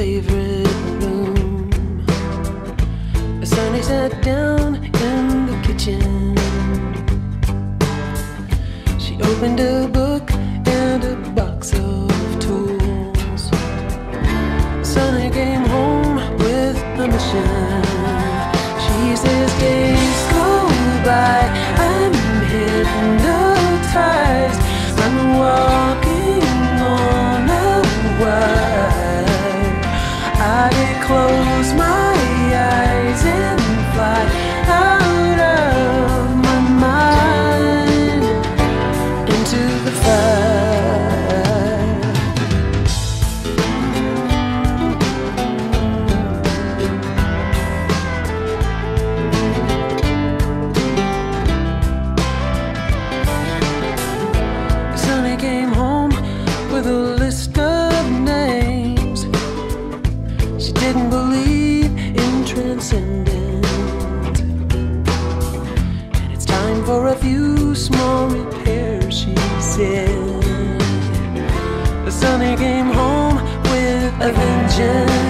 favorite room. A Sunny sat down in the kitchen. She opened a book came home with a list of names. She didn't believe in transcendence. And it's time for a few small repairs, she said. The Sunny came home with a vengeance.